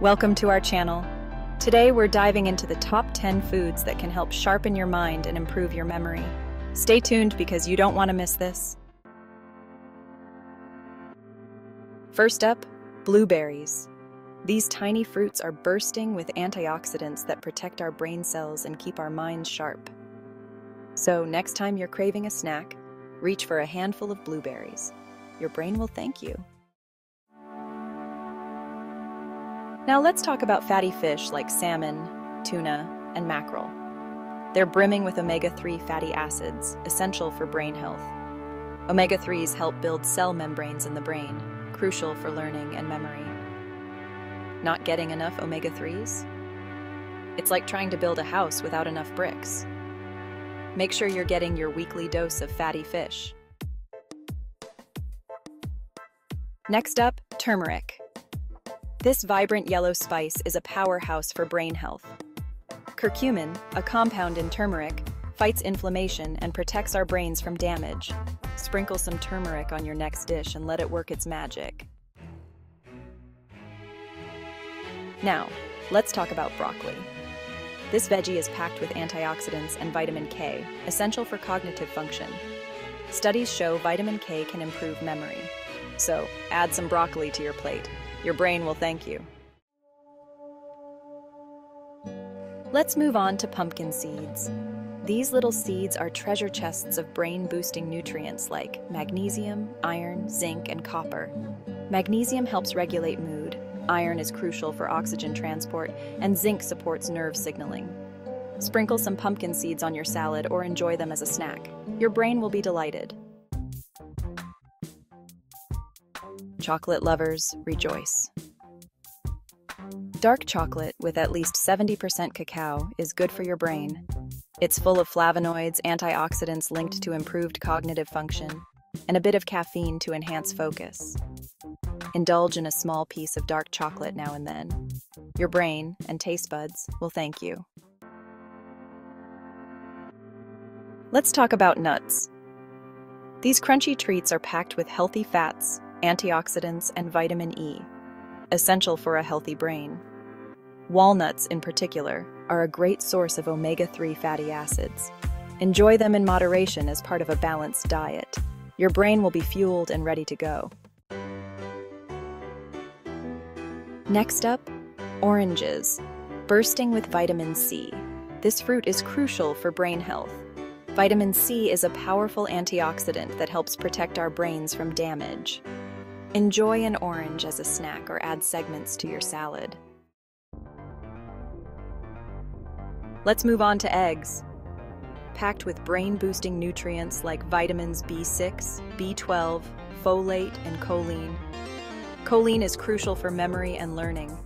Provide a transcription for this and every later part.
Welcome to our channel. Today we're diving into the top 10 foods that can help sharpen your mind and improve your memory. Stay tuned because you don't want to miss this. First up, blueberries. These tiny fruits are bursting with antioxidants that protect our brain cells and keep our minds sharp. So, next time you're craving a snack, reach for a handful of blueberries. Your brain will thank you. Now let's talk about fatty fish like salmon, tuna, and mackerel. They're brimming with omega 3 fatty acids, essential for brain health. Omega 3s help build cell membranes in the brain, crucial for learning and memory. Not getting enough omega 3s? It's like trying to build a house without enough bricks. Make sure you're getting your weekly dose of fatty fish. Next up, turmeric. This vibrant yellow spice is a powerhouse for brain health. Curcumin, a compound in turmeric, fights inflammation and protects our brains from damage. Sprinkle some turmeric on your next dish and let it work its magic. Now, let's talk about broccoli. This veggie is packed with antioxidants and vitamin K, essential for cognitive function. Studies show vitamin K can improve memory. So, add some broccoli to your plate. Your brain will thank you. Let's move on to pumpkin seeds. These little seeds are treasure chests of brain boosting nutrients like magnesium, iron, zinc, and copper. Magnesium helps regulate mood, iron is crucial for oxygen transport, and zinc supports nerve signaling. Sprinkle some pumpkin seeds on your salad or enjoy them as a snack. Your brain will be delighted. Chocolate lovers, rejoice. Dark chocolate with at least 70% cacao is good for your brain. It's full of flavonoids, antioxidants linked to improved cognitive function, and a bit of caffeine to enhance focus. Indulge in a small piece of dark chocolate now and then. Your brain and taste buds will thank you. Let's talk about nuts. These crunchy treats are packed with healthy fats, antioxidants, and vitamin E, essential for a healthy brain. Walnuts, in particular, are a great source of omega 3 fatty acids. Enjoy them in moderation as part of a balanced diet. Your brain will be fueled and ready to go. Next up, oranges, bursting with vitamin C. This fruit is crucial for brain health. Vitamin C is a powerful antioxidant that helps protect our brains from damage. Enjoy an orange as a snack or add segments to your salad. Let's move on to eggs. Packed with brain-boosting nutrients like vitamins B6, B12, folate, and choline. Choline is crucial for memory and learning.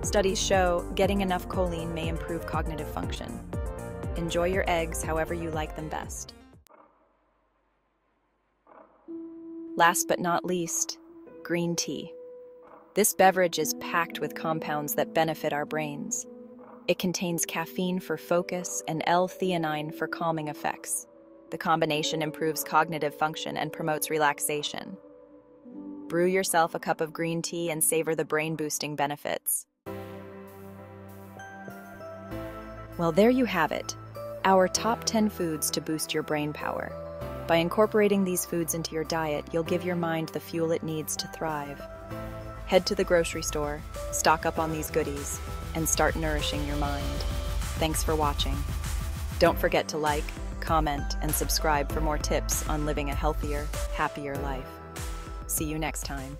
Studies show getting enough choline may improve cognitive function. Enjoy your eggs however you like them best. Last but not least, green tea. This beverage is packed with compounds that benefit our brains. It contains caffeine for focus and L-theanine for calming effects. The combination improves cognitive function and promotes relaxation. Brew yourself a cup of green tea and savor the brain-boosting benefits. Well, there you have it, our top 10 foods to boost your brain power. By incorporating these foods into your diet, you'll give your mind the fuel it needs to thrive. Head to the grocery store, stock up on these goodies, and start nourishing your mind. Thanks for watching. Don't forget to like, comment, and subscribe for more tips on living a healthier, happier life. See you next time.